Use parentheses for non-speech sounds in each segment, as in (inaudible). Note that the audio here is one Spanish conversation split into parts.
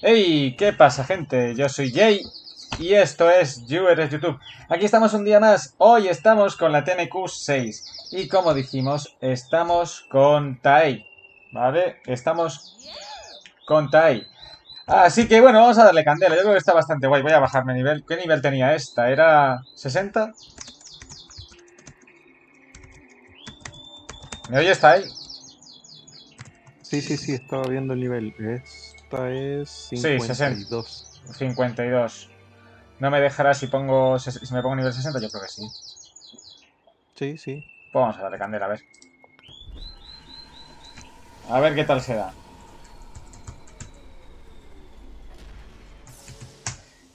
Hey, ¿qué pasa gente? Yo soy Jay y esto es Eres YouTube. Aquí estamos un día más. Hoy estamos con la TMQ 6 y como dijimos, estamos con Tai. ¿Vale? Estamos con Tai. Así que bueno, vamos a darle candela. Yo creo que está bastante guay. Voy a bajarme nivel. ¿Qué nivel tenía esta? ¿Era 60? ¿Me oyes, Tai? Sí, sí, sí, estaba viendo el nivel. Esta es 52. Sí, 52. ¿No me dejará si pongo si me pongo nivel 60? Yo creo que sí. Sí, sí. Pues vamos a darle candela, a ver. A ver qué tal se da.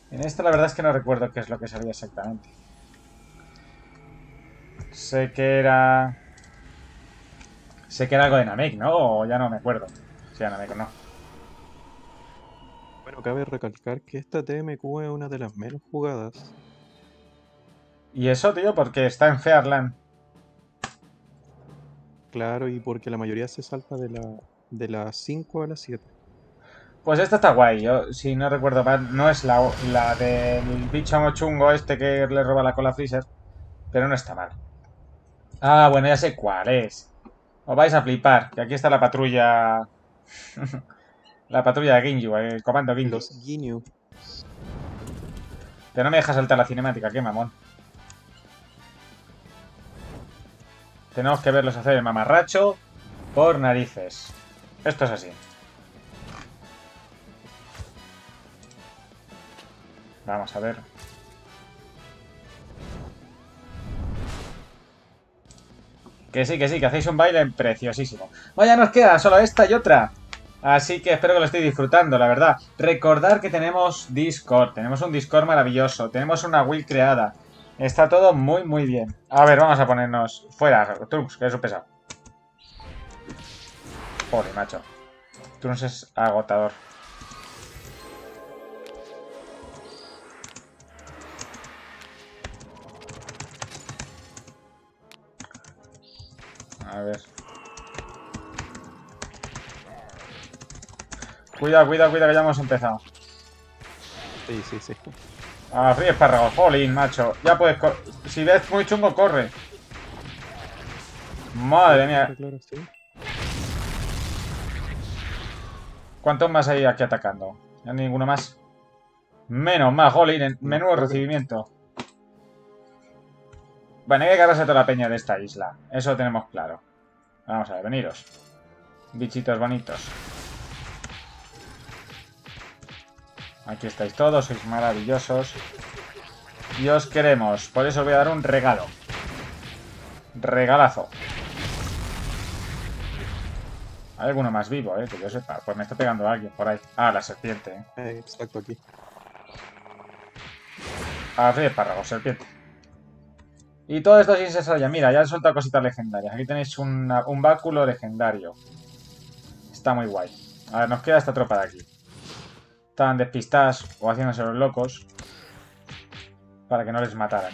En esta la verdad es que no recuerdo qué es lo que salía exactamente. Sé que era... Sé que era algo de Namek, ¿no? O ya no me acuerdo. Si era Namek o no. Cabe recalcar que esta TMQ es una de las menos jugadas. ¿Y eso, tío? Porque está en Fairland. Claro, y porque la mayoría se salta de la de las 5 a las 7. Pues esta está guay. Yo, si no recuerdo mal, no es la, la del bicho mochungo este que le roba la cola a Freezer. Pero no está mal. Ah, bueno, ya sé cuál es. Os vais a flipar, que aquí está la patrulla... (laughs) la patrulla de Ginyu, el comando Ginyu. Los Ginyu. Pero no me deja saltar la cinemática, qué mamón. Tenemos que verlos hacer el mamarracho por narices. Esto es así. Vamos a ver. Que sí, que sí, que hacéis un baile preciosísimo. Vaya, nos queda solo esta y otra. Así que espero que lo estéis disfrutando, la verdad. Recordar que tenemos Discord, tenemos un Discord maravilloso, tenemos una Will creada. Está todo muy, muy bien. A ver, vamos a ponernos fuera, Trunks, que es un pesado. Joder, macho. Trunks es agotador. A ver. Cuidado, cuidado, cuidado que ya hemos empezado. Sí, sí, sí. Ah, frío espárragos. Jolín, macho. Ya puedes... Si ves muy chungo, corre. Madre mía. ¿Cuántos más hay aquí atacando? Ya ninguno más. Menos más, jolín. Menudo recibimiento. Bueno, hay que cargarse toda la peña de esta isla. Eso lo tenemos claro. Vamos a ver, veniros. Bichitos bonitos. Aquí estáis todos, sois maravillosos. Y os queremos. Por eso os voy a dar un regalo. Regalazo. Hay alguno más vivo, eh, que yo sepa. Pues me está pegando alguien por ahí. Ah, la serpiente, eh. Eh, exacto, aquí. Ah, sí, espárragos, serpiente. Y todo esto sin desarrolla. Mira, ya he soltado cositas legendarias. Aquí tenéis una- un báculo legendario. Está muy guay. A ver, nos queda esta tropa de aquí. Estaban despistadas o haciéndose los locos. Para que no les mataran.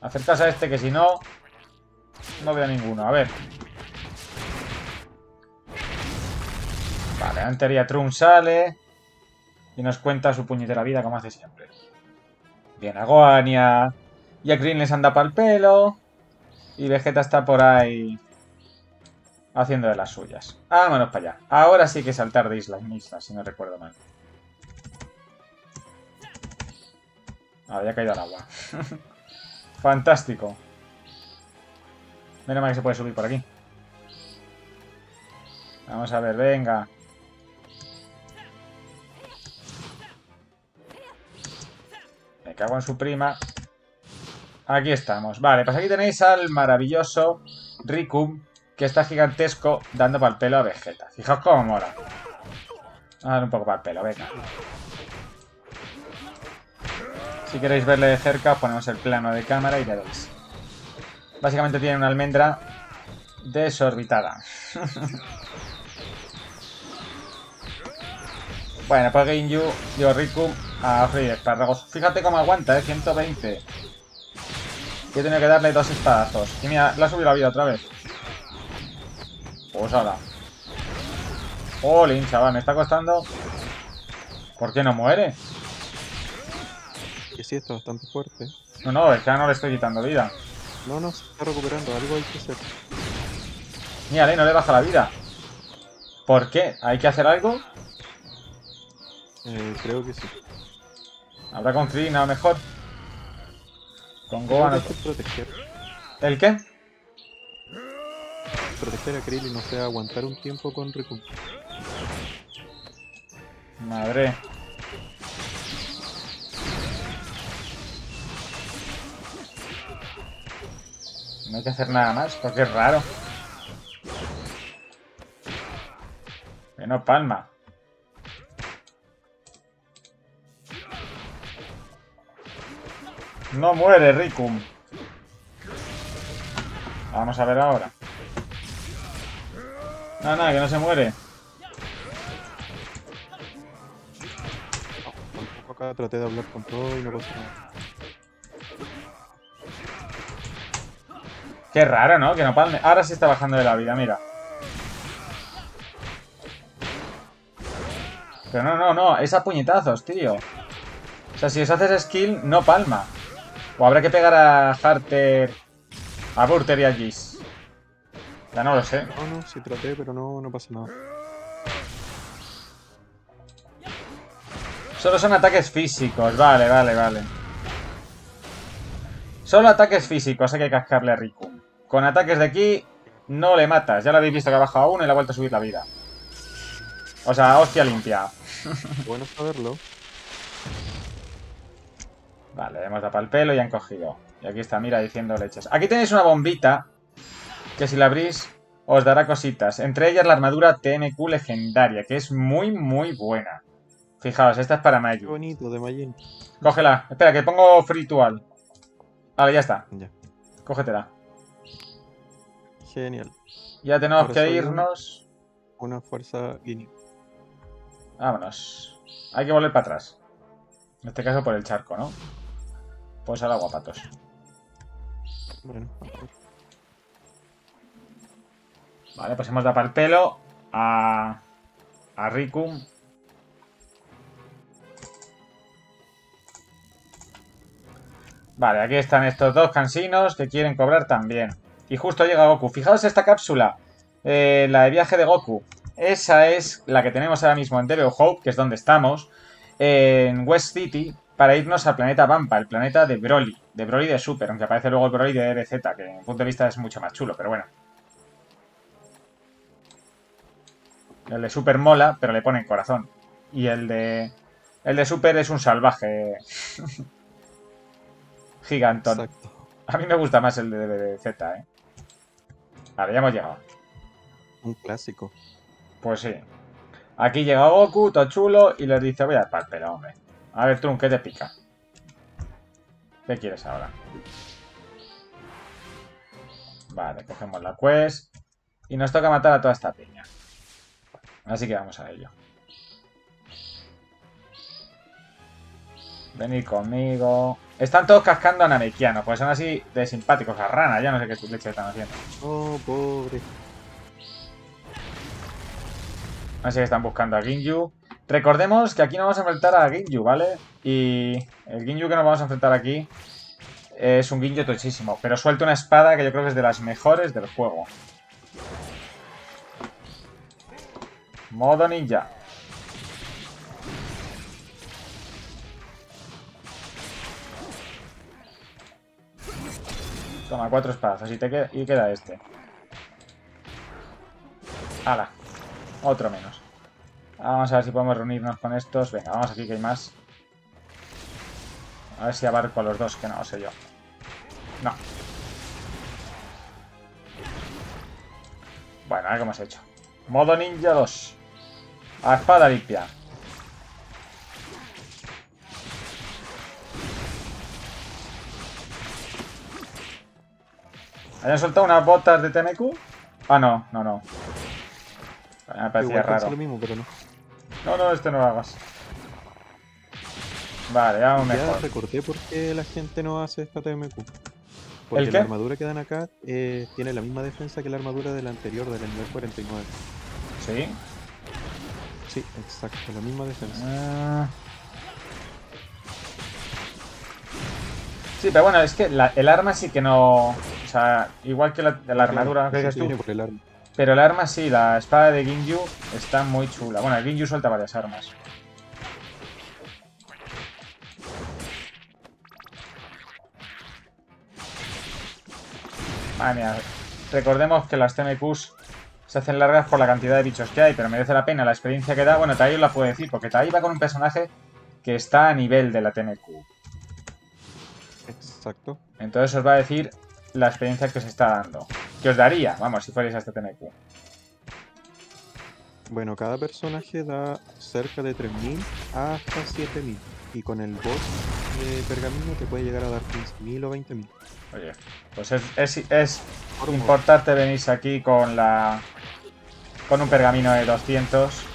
Acercaos a este que si no... No veo ninguno. A ver. Vale, en teoría Trunks sale. Y nos cuenta su puñetera vida como hace siempre. Bien, a. Y a Green les anda para el pelo. Y Vegeta está por ahí. Haciendo de las suyas. Vámonos para allá. Ahora sí que saltar de isla en isla, si no recuerdo mal. Ah, ya ha caído al agua. (laughs) Fantástico. Menos mal que se puede subir por aquí. Vamos a ver, venga. Me cago en su prima. Aquí estamos. Vale, pues aquí tenéis al maravilloso Riku, que está gigantesco, dando para el pelo a Vegeta. Fijaos cómo mola. Vamos a dar un poco para el pelo, venga. Si queréis verle de cerca, ponemos el plano de cámara y le veis. Básicamente tiene una almendra desorbitada. (laughs) bueno, pues Ginyu, yo Riku, a freír espárragos. Fíjate cómo aguanta, ¿eh? 120. Yo he tenido que darle dos espadazos. Y mira, le ha subido la vida otra vez. Pues ahora. Jolín, chaval, me está costando ¿Por qué no muere? Que sí, está bastante fuerte. No, no, es que no le estoy quitando vida. No, no, se está recuperando, algo hay que hacer. Mira, no le baja la vida. ¿Por qué? ¿Hay que hacer algo? Eh, creo que sí. Habrá con Kree nada mejor. Con Gohan. No... ¿El qué? Proteger a Krill y no sea aguantar un tiempo con Riku. Madre. No hay que hacer nada más, porque es raro. Que no palma. No muere Rikum. Vamos a ver ahora. No, nada, que no se muere. acá traté de hablar con todo y no pasó nada. Qué raro, ¿no? Que no palme. Ahora sí está bajando de la vida, mira. Pero no, no, no. Es a puñetazos, tío. O sea, si os haces skill, no palma. O habrá que pegar a Harter, a Burter y a Gis. Ya no lo sé. No, no, sí traté, pero no, no pasa nada. Solo son ataques físicos. Vale, vale, vale. Solo ataques físicos hay que cascarle a Riku. Con ataques de aquí no le matas. Ya lo habéis visto que ha bajado uno y le ha vuelto a subir la vida. O sea, hostia limpia. (laughs) bueno saberlo. Vale, hemos dado para el pelo y han cogido. Y aquí está, mira, diciendo leches. Aquí tenéis una bombita que si la abrís os dará cositas. Entre ellas la armadura TMQ legendaria, que es muy, muy buena. Fijaos, esta es para Mayu. bonito, de. Cógela. Espera, que pongo fritual. Vale, ya está. Ya. Cógetela. Genial. Ya tenemos que irnos. Una, fuerza guinea. Vámonos. Hay que volver para atrás. En este caso por el charco, ¿no? Pues al agua, patos. Bueno, Vale, pues hemos dado el pelo a, a Rikum. Vale, aquí están estos dos cansinos que quieren cobrar también. Y justo llega Goku. Fijaos esta cápsula, eh, la de viaje de Goku. Esa es la que tenemos ahora mismo en Devil Hope, que es donde estamos, en West City, para irnos al planeta Vampa, el planeta de Broly. De Broly de Super, aunque aparece luego el Broly de RZ, que en punto de vista es mucho más chulo, pero bueno. El de Super mola, pero le ponen corazón. Y el de... El de Super es un salvaje. (laughs) Gigantón. A mí me gusta más el de Z, ¿eh? Vale, ya hemos llegado. Un clásico. Pues sí. Aquí llega Goku, todo chulo, y le dice, voy a dar pero hombre. A ver, Trun, ¿qué te pica? ¿Qué quieres ahora? Vale, cogemos la quest. Y nos toca matar a toda esta piña. Así que vamos a ello. Venid conmigo. Están todos cascando a Namekiano, pues son así de simpáticos. A Rana, ya no sé qué leche están haciendo. Oh, pobre. Así que están buscando a Ginju. Recordemos que aquí nos vamos a enfrentar a Ginju, ¿vale? Y el Ginju que nos vamos a enfrentar aquí es un Ginju tochísimo. Pero suelta una espada que yo creo que es de las mejores del juego. Modo ninja. Toma, cuatro espadas. Y, te queda, y queda este. ¡Hala! Otro menos. Vamos a ver si podemos reunirnos con estos. Venga, vamos aquí que hay más. A ver si abarco a los dos, que no sé yo. No. Bueno, a ver qué hemos hecho. Modo ninja 2. A espada limpia. ¿Hayan soltado unas botas de TMQ? Ah, no, no, no. Me parecía raro. no. no, este no lo hagas. Vale, vamos ya mejor. recordé por qué la gente no hace esta TMQ. Porque la armadura que dan acá eh, tiene la misma defensa que la armadura de la anterior, de la nivel 49. ¿Sí? Sí, exacto, la misma defensa. Ah. Sí, pero bueno, es que el arma sí que no... O sea, igual que la, armadura que tú. Pero el arma sí, la espada de Ginju está muy chula. Bueno, el Ginju suelta varias armas. Madre mía. Recordemos que las TMQs se hacen largas por la cantidad de bichos que hay, pero merece la pena la experiencia que da. Bueno, Tai os la puede decir, porque Tai va con un personaje que está a nivel de la TMQ. Exacto. Entonces os va a decir la experiencia que se está dando. Que os daría, vamos, si fuerais a este TMQ. Bueno, cada personaje da cerca de 3.000 hasta 7.000. Y con el boss de pergamino te puede llegar a dar 15.000 o 20.000. Oye, pues es, es, es importante venirse aquí con la con un pergamino de 200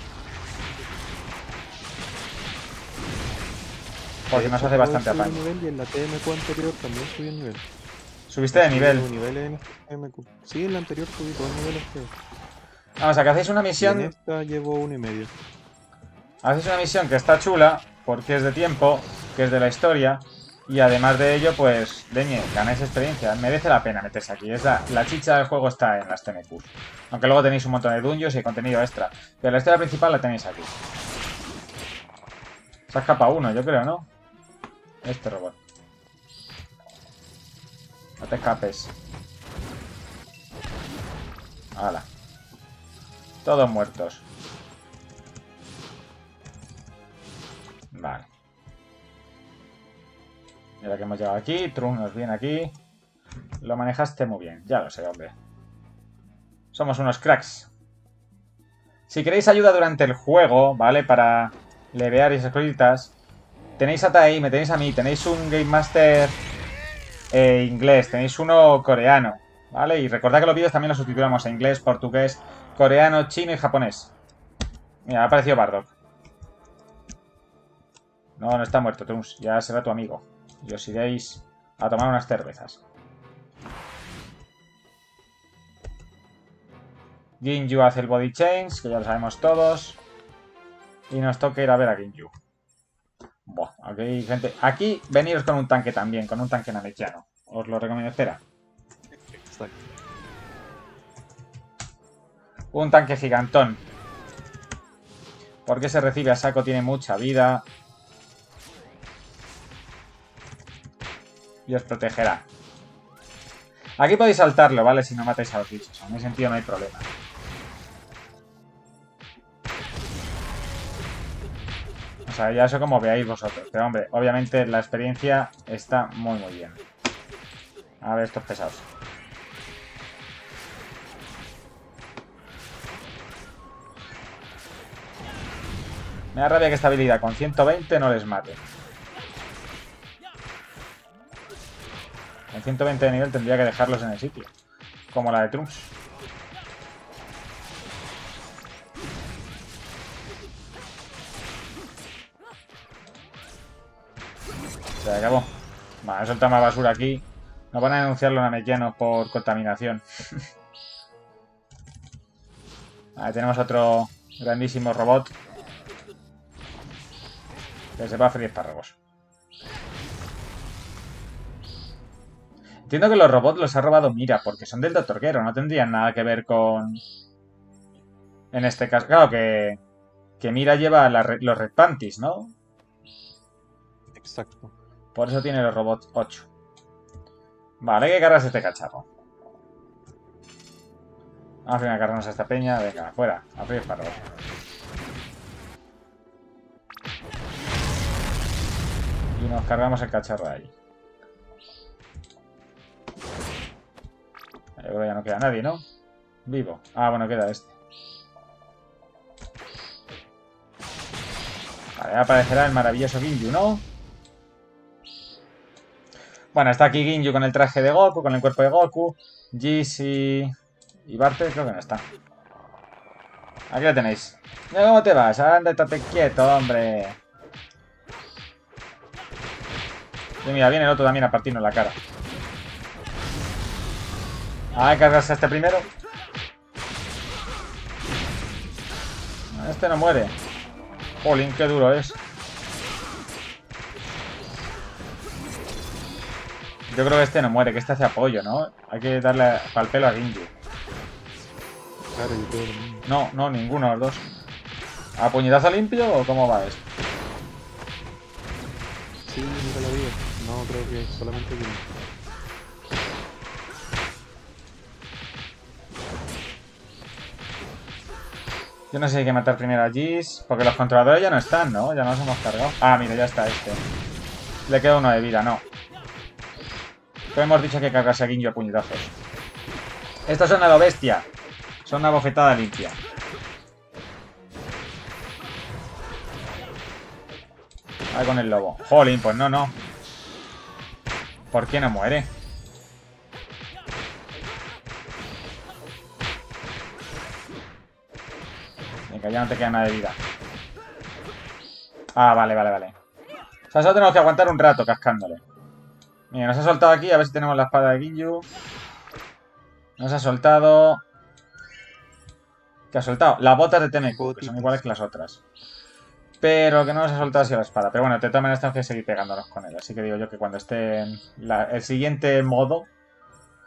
Porque nos hace bastante apaño. Nivel y en la TMQ anterior también subí el nivel. ¿Subiste de nivel? nivel en TMQ. Sí, en la anterior subí dos niveles. Vamos, a que hacéis una misión... en esta llevo uno y medio. Hacéis una misión que está chula, porque es de tiempo, que es de la historia, y además de ello, pues, leñe, ganáis experiencia. Merece la pena meterse aquí. Es la, la, chicha del juego está en las TMQ. Aunque luego tenéis un montón de dungeons y contenido extra. Pero la historia principal la tenéis aquí. Se ha escapado uno, yo creo, ¿no? Este robot. No te escapes. Hala. Todos muertos. Vale. Mira que hemos llegado aquí. Trun nos viene aquí. Lo manejaste muy bien. Ya lo sé, hombre. Somos unos cracks. Si queréis ayuda durante el juego, ¿vale? Para levear esas cositas, Tenéis a Tai, me tenéis a mí, tenéis un Game Master eh, inglés, tenéis uno coreano, ¿vale? Y recordad que los vídeos también los subtitulamos a inglés, portugués, coreano, chino y japonés. Mira, ha aparecido Bardock. No, no está muerto, Trunks. Ya será tu amigo. Y os iréis a tomar unas cervezas. Ginju hace el body change, que ya lo sabemos todos. Y nos toca ir a ver a Ginju. Buah, aquí gente. Aquí veniros con un tanque también, con un tanque namekiano. Os lo recomiendo. Espera. Un tanque gigantón. Porque se recibe a saco, tiene mucha vida. Y os protegerá. Aquí podéis saltarlo, ¿vale? Si no matáis a los bichos. En ese sentido no hay problema. O sea, ya eso como veáis vosotros. Pero hombre, obviamente la experiencia está muy muy bien. A ver estos pesados. Me da rabia que esta habilidad con 120 no les mate. Con 120 de nivel tendría que dejarlos en el sitio. Como la de Trunks. Se acabó. Vale, soltar más basura aquí. No van a denunciarlo a Namekianos por contaminación. (laughs) Ahí tenemos otro grandísimo robot. Que se va a freír espárragos. Entiendo que los robots los ha robado Mira, porque son del Doctor Gero, no tendrían nada que ver con... En este caso, claro que... Que Mira lleva los Red Panties, ¿no? Exacto. Por eso tiene los robots 8. Vale, hay que cargarse este cacharro. Vamos a cargarnos a esta peña. Venga, fuera. A para espárragos. Y nos cargamos el cacharro de ahí. Yo creo que ya no queda nadie, ¿no? Vivo. Ah, bueno, queda este. Vale, aparecerá el maravilloso Ginju, ¿no? Bueno, está aquí Ginju con el traje de Goku, con el cuerpo de Goku. Jis y... Y creo que no está. Aquí lo tenéis. ¿Cómo te vas? Anda, estate quieto, hombre. Y mira, viene el otro también a partirnos la cara. Ah, cargarse a este primero. Este no muere. Jolín, qué duro es. Yo creo que este no muere, que este hace apoyo, ¿no? Hay que darle pal pelo a mismo. No, no, ninguno de los dos. ¿A puñetazo limpio o cómo va esto? Sí, nunca lo vi. No, creo que solamente Yo no sé si hay que matar primero a Gis, porque los controladores ya no están, ¿no? Ya no los hemos cargado. Ah, mira, ya está este. Le queda uno de vida, no. Pero hemos dicho que cargarse a Ginjo a puñetazos. Estos son a lo bestia. Son una bofetada limpia. Ahí con el lobo. Jolín, pues no, no. ¿Por qué no muere? Venga, ya no te queda nada de vida. Ah, vale, vale, vale. O sea, solo tenemos que aguantar un rato cascándole. Mira, nos ha soltado aquí, a ver si tenemos la espada de Ginyu. Nos ha soltado... ¿Qué ha soltado? Las botas de TMQ, que son iguales que las otras. Pero que no nos ha soltado ha sido la espada. Pero bueno, de todas maneras tenemos que seguir pegándonos con él. Así que digo yo que cuando esté en la- el siguiente modo,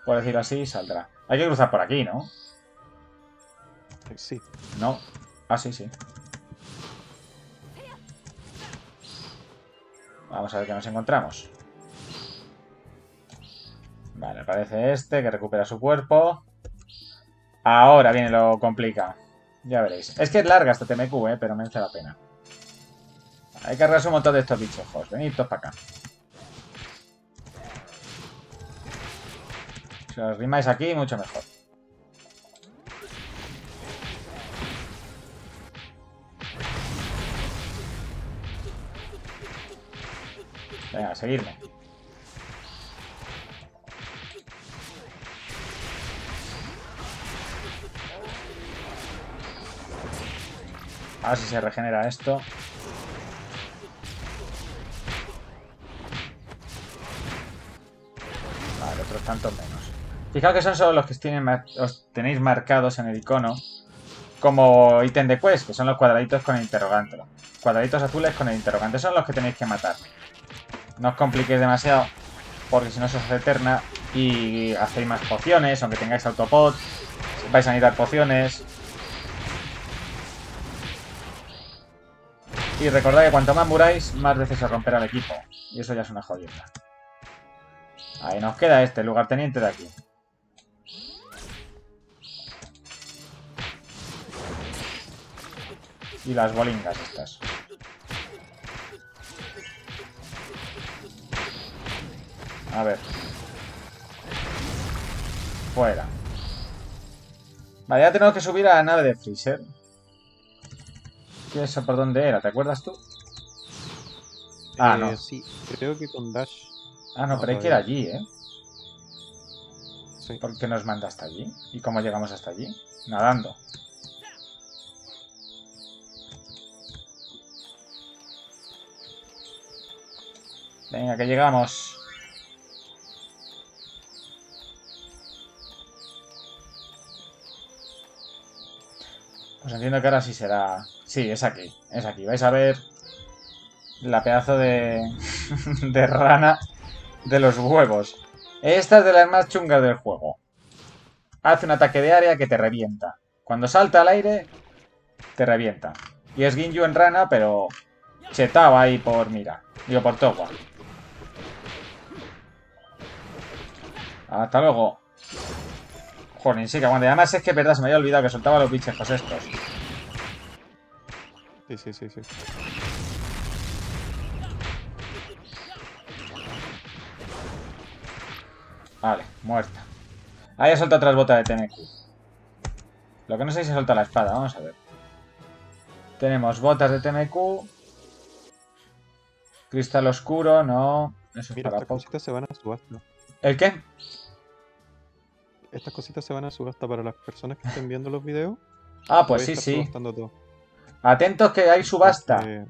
por decirlo así, saldrá. Hay que cruzar por aquí, ¿no? Sí. No. Ah, sí, sí. Vamos a ver qué nos encontramos. Vale, aparece este que recupera su cuerpo. Ahora viene lo complica. Ya veréis. Es que es larga esta TMQ, eh, pero merece la pena. Hay que cargarse un montón de estos bichejos. Venid todos para acá. Si os rimáis aquí, mucho mejor. Venga, seguirme. A ver si se regenera esto. Vale, otros tantos menos. Fijaos que son solo los que os tenéis marcados en el icono como ítem de quest, que son los cuadraditos con el interrogante. Cuadraditos azules con el interrogante. Son los que tenéis que matar. No os compliquéis demasiado, porque si no se os hace eterna y hacéis más pociones, aunque tengáis autopod, vais a necesitar pociones. Y recordad que cuanto más muráis, más veces se romperá el equipo. Y eso ya es una jodienda. Ahí nos queda este, lugarteniente de aquí. Y las bolingas estas. A ver. Fuera. Vale, ya tenemos que subir a la nave de Freezer. ¿Qué eso por dónde era? ¿Te acuerdas tú? Ah, Eh, no. Sí, creo que con Dash. Ah, no, No, pero hay que ir allí, ¿eh? Sí. ¿Por qué nos manda hasta allí? ¿Y cómo llegamos hasta allí? Nadando. Venga, que llegamos. Pues entiendo que ahora sí será... Sí, es aquí, es aquí. Vais a ver la pedazo de, (laughs) de rana de los huevos. Esta es de las más chungas del juego. Hace un ataque de área que te revienta. Cuando salta al aire, te revienta. Y es Ginyu en rana, pero chetado ahí por mira. Digo, por Towa. Hasta luego. Sí que aguante. Además es que verdad, se me había olvidado que soltaba los bichejos estos. Sí, sí, sí, sí. Vale, muerta. Ahí ha soltado otras botas de TMQ. Lo que no sé si se solta la espada, vamos a ver. Tenemos botas de TMQ. Cristal oscuro, no. Eso es Mira, para poco. se van a subasta. ¿El qué? Estas cositas se van a subasta para las personas que estén viendo los videos. (laughs) Ah, pues sí, sí. todo. Atentos que hay subasta. Porque-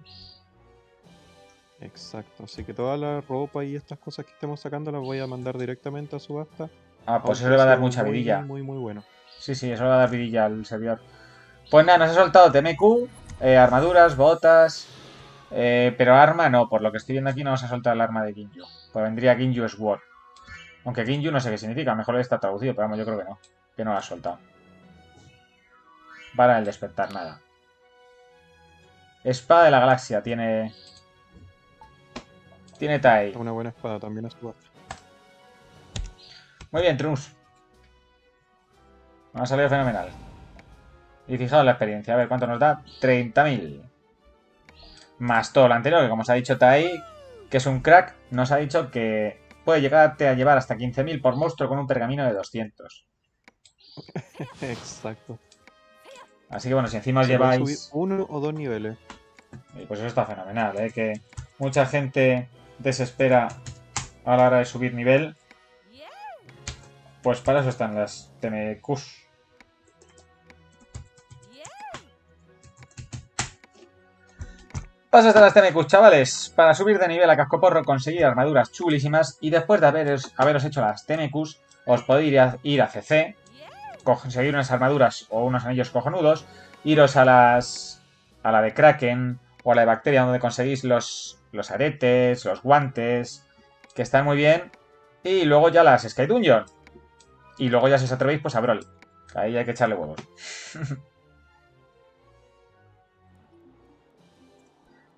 Exacto, así que toda la ropa y estas cosas que estemos sacando las voy a mandar directamente a subasta. Ah, pues eso le va a dar mucha muy, vidilla. Muy, muy bueno. Sí, sí, eso le va a dar vidilla al servidor. Pues nada, nos ha soltado TMQ. Eh, armaduras, botas... eh, pero arma no, por lo que estoy viendo aquí no vamos a soltar el arma de Ginju. Pues vendría Ginju Sword. Aunque Ginju no sé qué significa, mejor está traducido, pero vamos, yo creo que no. Que no lo ha soltado. Para el despertar, nada. Espada de la galaxia, tiene... Tiene Tai. Una buena espada también su Muy bien, Trunks. Me ha salido fenomenal. Y fijaos la experiencia. A ver, ¿cuánto nos da? 30.000. Más todo lo anterior, que como os ha dicho Tai, que es un crack, nos ha dicho que puede llegarte a llevar hasta 15.000 por monstruo con un pergamino de 200. (laughs) Exacto. Así que bueno, si encima os lleváis... uno o dos niveles. Y pues eso está fenomenal, ¿eh? Que mucha gente desespera a la hora de subir nivel. Pues para eso están las TMQs. Hasta las TMQs, chavales. Para subir de nivel a cascoporro, conseguir armaduras chulísimas. Y después de haberos, haberos hecho las TMQs, os podéis ir a, ir a CC, conseguir unas armaduras o unos anillos cojonudos, iros a las. a la de Kraken o a la de Bacteria, donde conseguís los, los aretes, los guantes, que están muy bien. Y luego ya las Sky Dungeon. Y luego ya si os atrevéis, pues a Brawl. Ahí hay que echarle huevos. (laughs)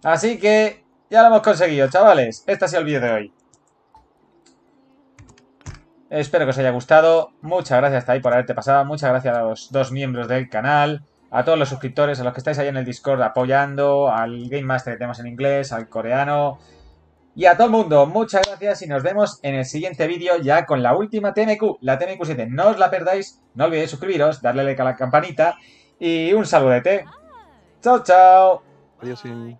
Así que ya lo hemos conseguido, chavales. Este ha sido el vídeo de hoy. Espero que os haya gustado. Muchas gracias, Tai, por haberte pasado. Muchas gracias a los dos miembros del canal. A todos los suscriptores, a los que estáis ahí en el Discord apoyando. Al Game Master que tenemos en inglés, al coreano. Y a todo el mundo, muchas gracias y nos vemos en el siguiente vídeo ya con la última TMQ, la TMQ7. No os la perdáis, no olvidéis suscribiros, darle like a la campanita y un saludete. Chao, chao. Adiós. sí.